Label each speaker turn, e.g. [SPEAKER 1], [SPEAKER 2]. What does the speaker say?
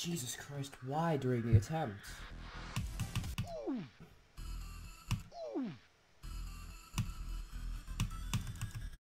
[SPEAKER 1] Jesus Christ, why during the attempt?